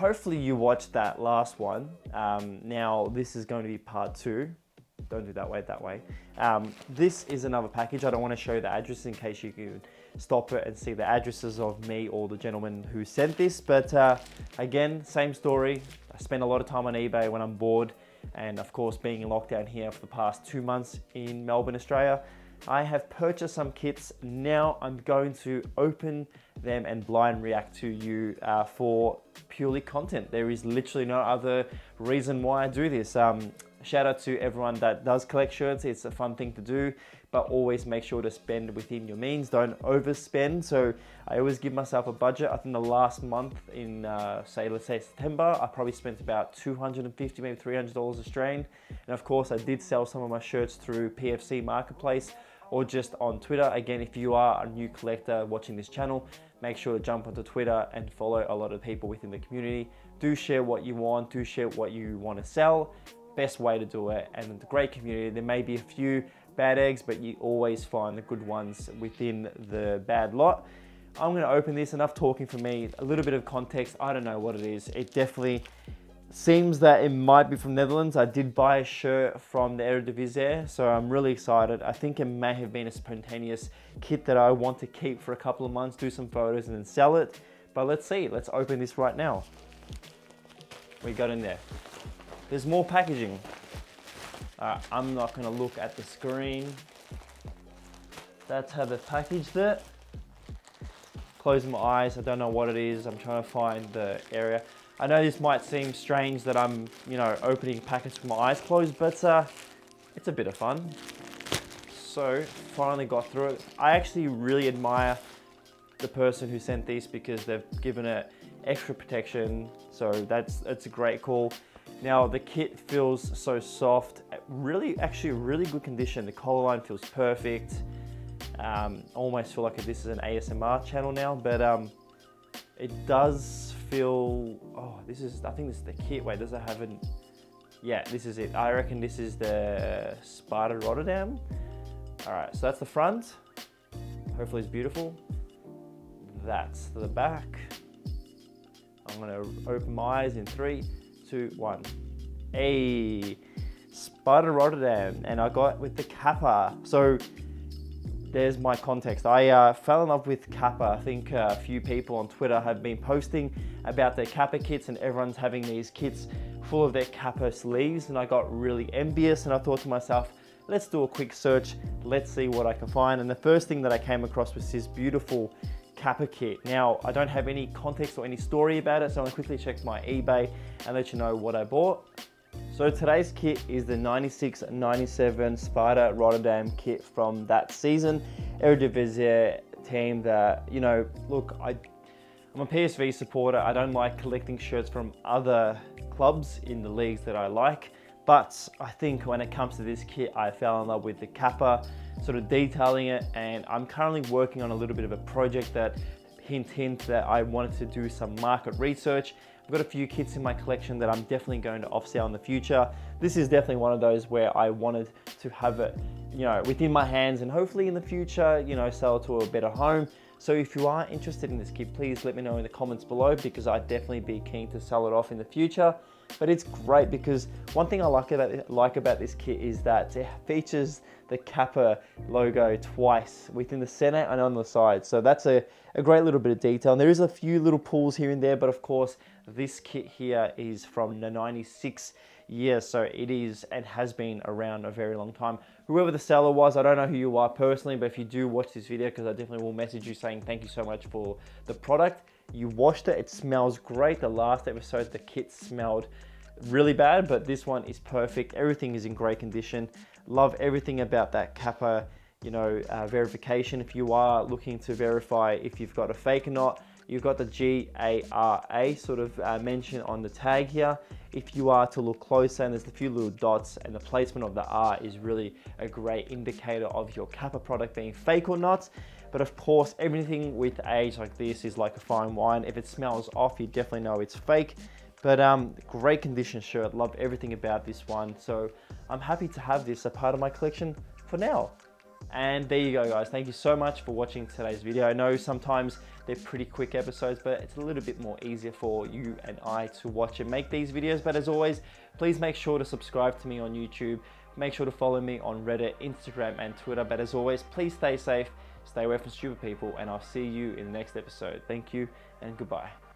hopefully you watched that last one. Um, now this is going to be part two. Don't do that way, that way. Um, this is another package. I don't want to show the address in case you can stop it and see the addresses of me or the gentleman who sent this. But uh, again, same story. I spend a lot of time on eBay when I'm bored. And of course, being in lockdown here for the past two months in Melbourne, Australia, I have purchased some kits. Now I'm going to open them and blind react to you uh, for purely content. There is literally no other reason why I do this. Um, shout out to everyone that does collect shirts. It's a fun thing to do, but always make sure to spend within your means. Don't overspend. So I always give myself a budget. I think the last month in, uh, say, let's say September, I probably spent about 250, maybe $300 Australian. And of course, I did sell some of my shirts through PFC Marketplace or just on Twitter. Again, if you are a new collector watching this channel, make sure to jump onto Twitter and follow a lot of people within the community. Do share what you want, do share what you want to sell. Best way to do it. And the great community, there may be a few bad eggs, but you always find the good ones within the bad lot. I'm gonna open this, enough talking for me, a little bit of context, I don't know what it is. It definitely Seems that it might be from Netherlands. I did buy a shirt from the Eredivisie, so I'm really excited. I think it may have been a spontaneous kit that I want to keep for a couple of months, do some photos and then sell it. But let's see, let's open this right now. We got in there. There's more packaging. I'm not gonna look at the screen. That's how they packaged it. Closing my eyes, I don't know what it is. I'm trying to find the area. I know this might seem strange that I'm, you know, opening packets with my eyes closed, but uh, it's a bit of fun. So, finally got through it. I actually really admire the person who sent these because they've given it extra protection. So that's, that's a great call. Now the kit feels so soft, really, actually really good condition. The collar line feels perfect. Um, almost feel like this is an ASMR channel now, but um, it does feel, oh, this is, I think this is the kit. Wait, does it have an, yeah, this is it. I reckon this is the Sparta Rotterdam. All right, so that's the front. Hopefully it's beautiful. That's the back. I'm gonna open my eyes in three, two, one. A Sparta Rotterdam, and I got with the Kappa. So there's my context. I uh, fell in love with Kappa. I think uh, a few people on Twitter have been posting about their Kappa kits and everyone's having these kits full of their Kappa sleeves and I got really envious and I thought to myself, let's do a quick search, let's see what I can find. And the first thing that I came across was this beautiful Kappa kit. Now, I don't have any context or any story about it, so I'm gonna quickly check my eBay and let you know what I bought. So today's kit is the 96-97 Sparta Rotterdam kit from that season. Eredivisie team that, you know, look, I, I'm a PSV supporter. I don't like collecting shirts from other clubs in the leagues that I like. But I think when it comes to this kit, I fell in love with the Kappa, sort of detailing it. And I'm currently working on a little bit of a project that hint, hint that I wanted to do some market research I've got a few kits in my collection that I'm definitely going to offsell in the future. This is definitely one of those where I wanted to have it, you know, within my hands and hopefully in the future, you know, sell to a better home. So if you are interested in this kit, please let me know in the comments below because I'd definitely be keen to sell it off in the future. But it's great because one thing I like about, like about this kit is that it features the Kappa logo twice within the center and on the side. So that's a, a great little bit of detail. And there is a few little pulls here and there, but of course this kit here is from the 96 year, so it is and has been around a very long time. Whoever the seller was, I don't know who you are personally, but if you do watch this video, because I definitely will message you saying thank you so much for the product. You washed it, it smells great. The last episode, the kit smelled really bad, but this one is perfect. Everything is in great condition. Love everything about that Kappa, you know, uh, verification. If you are looking to verify if you've got a fake or not, You've got the G-A-R-A sort of uh, mention on the tag here. If you are to look closer and there's a few little dots and the placement of the R is really a great indicator of your Kappa product being fake or not. But of course, everything with age like this is like a fine wine. If it smells off, you definitely know it's fake. But um, great condition shirt, love everything about this one. So I'm happy to have this a part of my collection for now. And there you go, guys. Thank you so much for watching today's video. I know sometimes they're pretty quick episodes, but it's a little bit more easier for you and I to watch and make these videos. But as always, please make sure to subscribe to me on YouTube. Make sure to follow me on Reddit, Instagram, and Twitter. But as always, please stay safe, stay away from stupid people, and I'll see you in the next episode. Thank you and goodbye.